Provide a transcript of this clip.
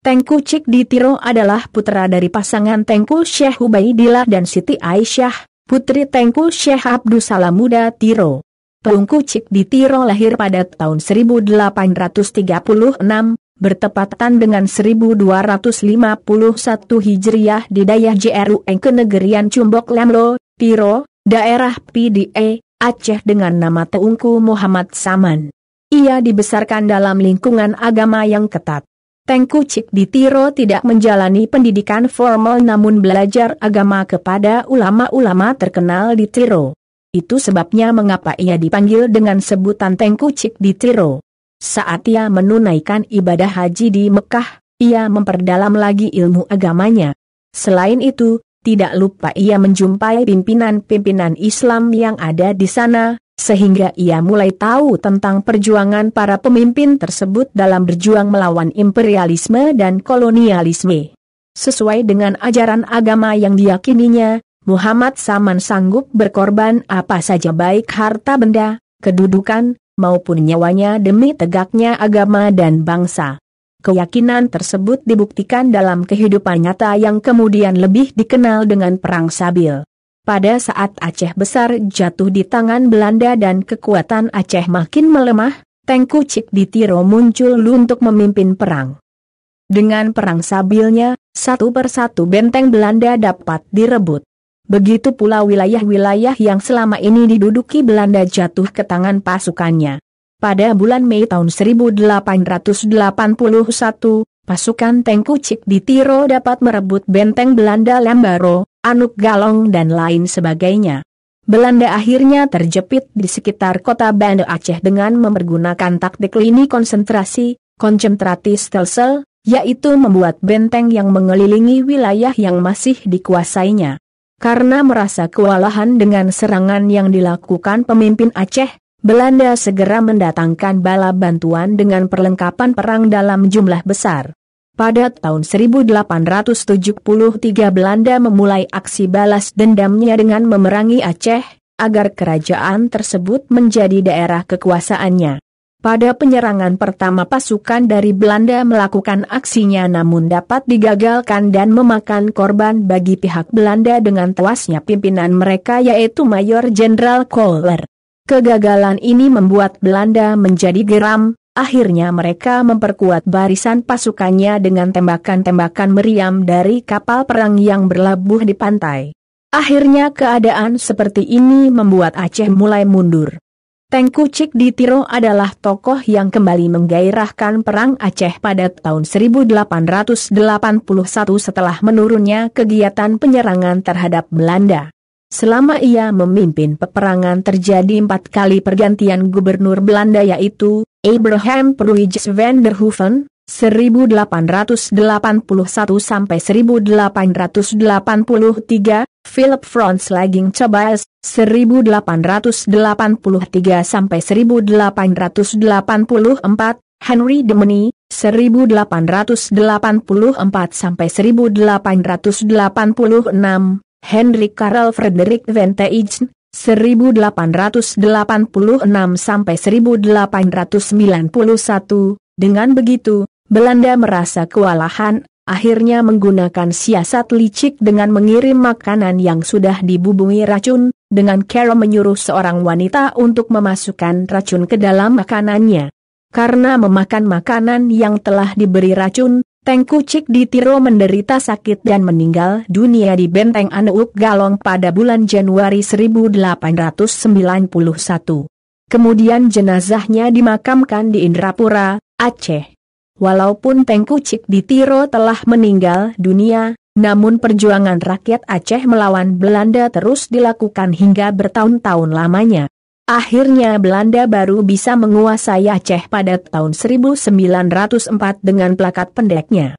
Tengku Cik di Tiro adalah putra dari pasangan Tengku Syekh Ubaidillah dan Siti Aisyah, putri Tengku Syekh Abdus Muda Tiro. Tengku Cik di Tiro lahir pada tahun 1836, bertepatan dengan 1251 Hijriah di Dayah JRUN Kenegerian Cumbok Lemlo, Tiro, daerah PDE, Aceh dengan nama Teungku Muhammad Saman. Ia dibesarkan dalam lingkungan agama yang ketat. Tengku Cik di Tiro tidak menjalani pendidikan formal namun belajar agama kepada ulama-ulama terkenal di Tiro. Itu sebabnya mengapa ia dipanggil dengan sebutan Tengku Cik di Tiro. Saat ia menunaikan ibadah haji di Mekah, ia memperdalam lagi ilmu agamanya. Selain itu, tidak lupa ia menjumpai pimpinan-pimpinan Islam yang ada di sana, sehingga ia mulai tahu tentang perjuangan para pemimpin tersebut dalam berjuang melawan imperialisme dan kolonialisme. Sesuai dengan ajaran agama yang diyakininya, Muhammad Saman sanggup berkorban apa saja baik harta benda, kedudukan, maupun nyawanya demi tegaknya agama dan bangsa. Keyakinan tersebut dibuktikan dalam kehidupan nyata yang kemudian lebih dikenal dengan Perang Sabil. Pada saat Aceh Besar jatuh di tangan Belanda dan kekuatan Aceh makin melemah, Tengku Cik di Tiro muncul untuk memimpin perang. Dengan perang sabilnya, satu persatu benteng Belanda dapat direbut. Begitu pula wilayah-wilayah yang selama ini diduduki Belanda jatuh ke tangan pasukannya. Pada bulan Mei tahun 1881, pasukan Tengku Cik di Tiro dapat merebut benteng Belanda Lembaro, Anuk Galong dan lain sebagainya. Belanda akhirnya terjepit di sekitar kota Banda Aceh dengan mempergunakan taktik lini konsentrasi, konsentrasi stelsel, yaitu membuat benteng yang mengelilingi wilayah yang masih dikuasainya. Karena merasa kewalahan dengan serangan yang dilakukan pemimpin Aceh, Belanda segera mendatangkan bala bantuan dengan perlengkapan perang dalam jumlah besar. Pada tahun 1873 Belanda memulai aksi balas dendamnya dengan memerangi Aceh, agar kerajaan tersebut menjadi daerah kekuasaannya. Pada penyerangan pertama pasukan dari Belanda melakukan aksinya namun dapat digagalkan dan memakan korban bagi pihak Belanda dengan tewasnya pimpinan mereka yaitu Mayor Jenderal Kohler. Kegagalan ini membuat Belanda menjadi geram, Akhirnya mereka memperkuat barisan pasukannya dengan tembakan-tembakan meriam dari kapal perang yang berlabuh di pantai. Akhirnya keadaan seperti ini membuat Aceh mulai mundur. Tengku Cik di Tiro adalah tokoh yang kembali menggairahkan perang Aceh pada tahun 1881 setelah menurunnya kegiatan penyerangan terhadap Belanda. Selama ia memimpin peperangan terjadi empat kali pergantian gubernur Belanda yaitu Abraham Pruijs van der Hoeven, 1881 sampai 1883, Philip Franz Laging Tobias, 1883 sampai 1884, Henry Demeny, 1884 sampai 1886, Henry Karel Frederick van Teijen, 1886 sampai 1891. Dengan begitu, Belanda merasa kewalahan, akhirnya menggunakan siasat licik dengan mengirim makanan yang sudah dibubungi racun, dengan cara menyuruh seorang wanita untuk memasukkan racun ke dalam makanannya. Karena memakan makanan yang telah diberi racun, Tengku Cik di Tiro menderita sakit dan meninggal dunia di Benteng Anuuk Galong pada bulan Januari 1891. Kemudian jenazahnya dimakamkan di Indrapura, Aceh. Walaupun Tengku Cik di Tiro telah meninggal dunia, namun perjuangan rakyat Aceh melawan Belanda terus dilakukan hingga bertahun-tahun lamanya. Akhirnya Belanda baru bisa menguasai Aceh pada tahun 1904 dengan plakat pendeknya.